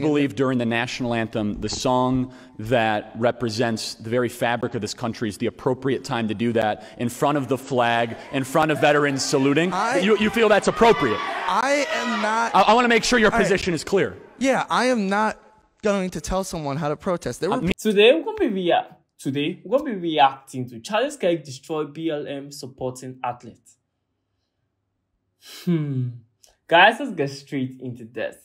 believe during the national anthem, the song that represents the very fabric of this country is the appropriate time to do that in front of the flag, in front of veterans saluting. I- you, you feel that's appropriate. I am not. I, I want to make sure your right. position is clear. yeah, I am not going to tell someone how to protest. There were Today we're gonna be react. Today we're gonna be reacting to Charles Kirk destroy BLM supporting athlete. Hmm, guys, let's get straight into this.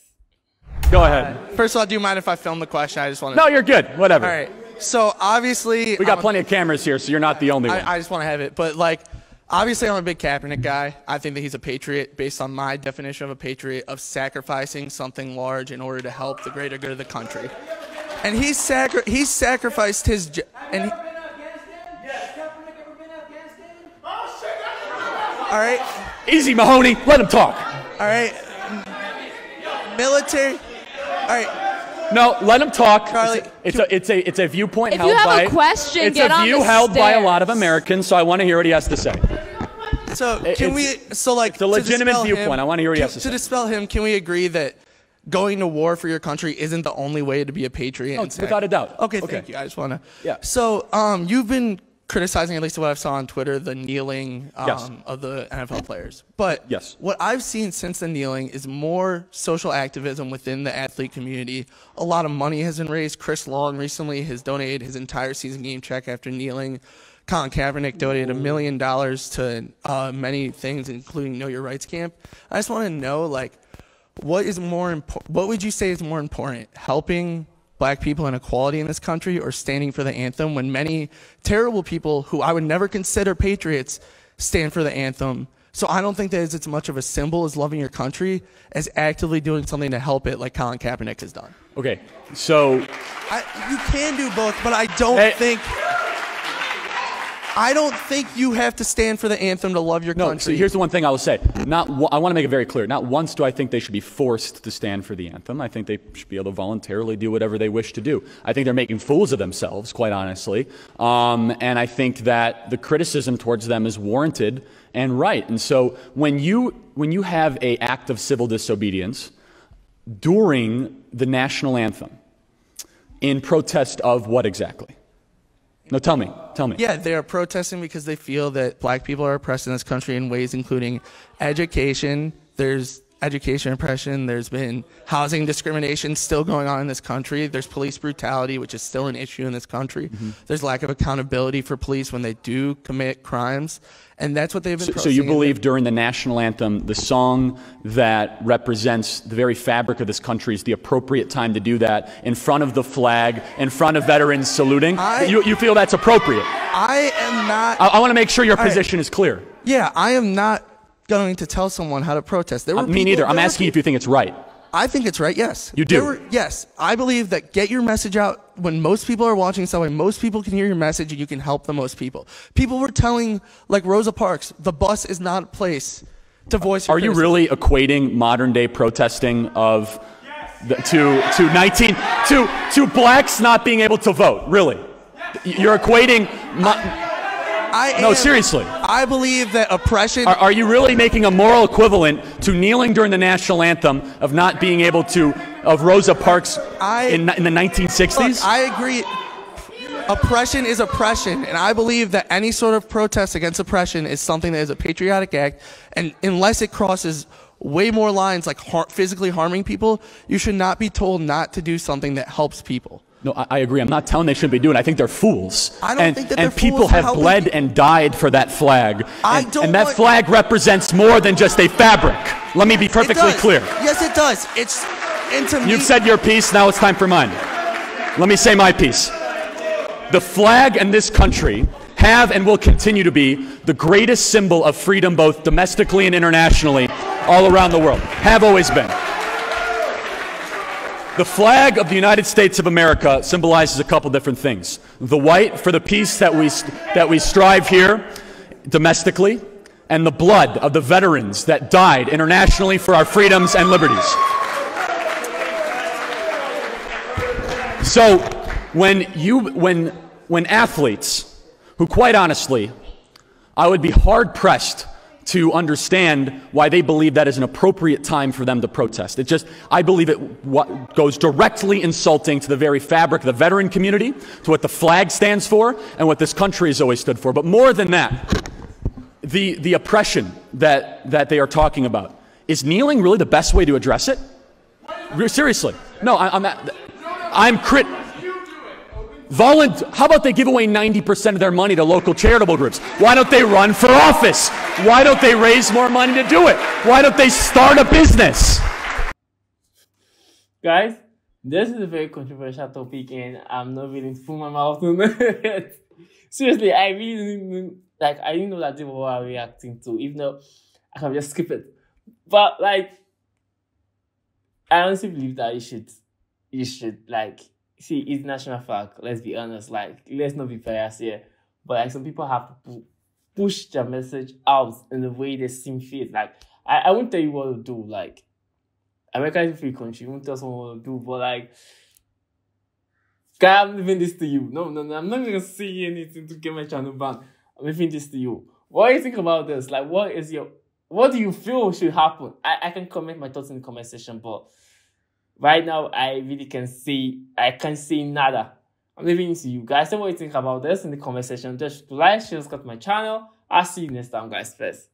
Go ahead. First of all, do you mind if I film the question? I just want to. No, you're good. Whatever. All right. So obviously, We got I'm a- plenty of cameras here, so you're not the only one. I, I just want to have it, but like, obviously, I'm a big Kaepernick guy. I think that he's a patriot based on my definition of a patriot of sacrificing something large in order to help the greater good of the country. And he's sacri- he's sacrificed his and. He, all right, Easy, Mahoney. Let him talk. all right. Military. All right. No, let him talk. Carly, it's, a, it's a it's a viewpoint If held you have by a question, it's get a on view the held by a lot of. Americans. So I want to hear what he has to say. So It- can we? So like it's a legitimate viewpoint. him- I wanna hear what he has to say. To dispel him, can we agree that going to war for your country isn't the only way to be a patriot? No, without a doubt. Okay, Okay. thank you. I just want to. Yeah. So um, you've been criticizing, at least what I've saw on Twitter, the kneeling um, Yes. of the NFL players. But Yes. what I've seen since the kneeling is more social activism within the athlete community. A lot of money has been raised. Chris Long recently has donated his entire season game check after kneeling. Colin Kaepernick donated a million dollars to uh, many things, including Know Your Rights Camp. I just want to know, like, what is more important? What would you say is more important? Helping black people and equality in this country, or standing for the anthem? When many terrible people who I would never consider patriots stand for the anthem. So I don't think that it's as much of a symbol as loving your country as actively doing something to help it, like Colin Kaepernick has done. Okay, so I, you can do both, but I don't Hey. think. I don't think you have to stand for the anthem to love your no. country. So here's the one thing I will say. Not I want to make it very clear. Not once do I think they should be forced to stand for the anthem. I think they should be able to voluntarily do whatever they wish to do. I think they're making fools of themselves, quite honestly. Um, and I think that the criticism towards them is warranted and right. And so when you when you have a act of civil disobedience during the national anthem in protest of what exactly? No, tell me. Tell me. Yeah, they are protesting because they feel that black people are oppressed in this country in ways including education. There's education oppression. There's been housing discrimination still going on in this country. There's police brutality, which is still an issue in this country. Mm-hmm. There's lack of accountability for police when they do commit crimes. And that's what they've been So, so you believe during the national anthem, the song that represents the very fabric of this country is the appropriate time to do that in front of the flag, in front of veterans saluting? I- you, you feel that's appropriate? I am not. I, I want to make sure your right. position is clear. yeah, I am not going to tell someone how to protest. There were Uh, me people- neither. I'm asking you if you think it's right. I think it's right. Yes. You do? Were- yes. I believe that get your message out when most people are watching something. Most people can hear your message, and you can help the most people. People were telling, like Rosa Parks, the bus is not a place to voice. Your Are you really equating modern day protesting of the, to to 19 to to blacks not being able to vote? Really? You're equating. Mo- I No, am- seriously. I believe that oppression. Are, are you really making a moral equivalent to kneeling during the national anthem of not being able to, of Rosa Parks I- in, in the 1960s? Look, I agree. Oppression is oppression, and I believe that any sort of protest against oppression is something that is a patriotic act, and unless it crosses way more lines, like har- physically harming people, you should not be told not to do something that helps people. No, I, I agree. I'm not telling they shouldn't be doing it. I think they're fools. I don't and, think that And people have bled people. and died for that flag. I and, don't and that want- flag represents more than just a fabric. Let me be perfectly clear. Yes, it does. It's me. You've said your piece, now it's time for mine. Let me say my piece. The flag and this country have and will continue to be the greatest symbol of freedom, both domestically and internationally, all around the world. Have always been. The flag of the United States of America symbolizes a couple different things. The white for the peace that we, that we strive here domestically, and the blood of the veterans that died internationally for our freedoms and liberties. So when you when when athletes who quite honestly I would be hard pressed to understand why they believe that is an appropriate time for them to protest. It just, I believe it goes directly insulting to the very fabric of the veteran community, to what the flag stands for, and what this country has always stood for. But more than that, the, the oppression that, that they are talking about, is kneeling really the best way to address it? Seriously. No, I, I'm, I'm crit. Volunt- How about they give away 90% of their money to local charitable groups? Why don't they run for office? Why don't they raise more money to do it? Why don't they start a business? Guys, this is a very controversial topic and I'm not willing to put my mouth on it. Seriously, I really didn't, like I didn't know that they were reacting to. If not, I can just skip it. But like I honestly believe that you should you should like see it's national flag. Let's be honest. Like let's not be biased here. But like some people have to push their message out in the way they seem fit. Like I, I won't tell you what to do. Like America is a free country. You won't tell someone what to do. But like guy, I'm leaving this to you. No, no, no. I'm not gonna say anything to get my channel banned. I'm leaving this to you. What do you think about this? Like what is your what do you feel should happen? I, I can comment my thoughts in the comment section, but right now I really can see I can't see nada. I'm leaving it to you guys. Tell what you think about this in the comment section. Just like, share, subscribe to my channel. I'll see you next time, guys. First.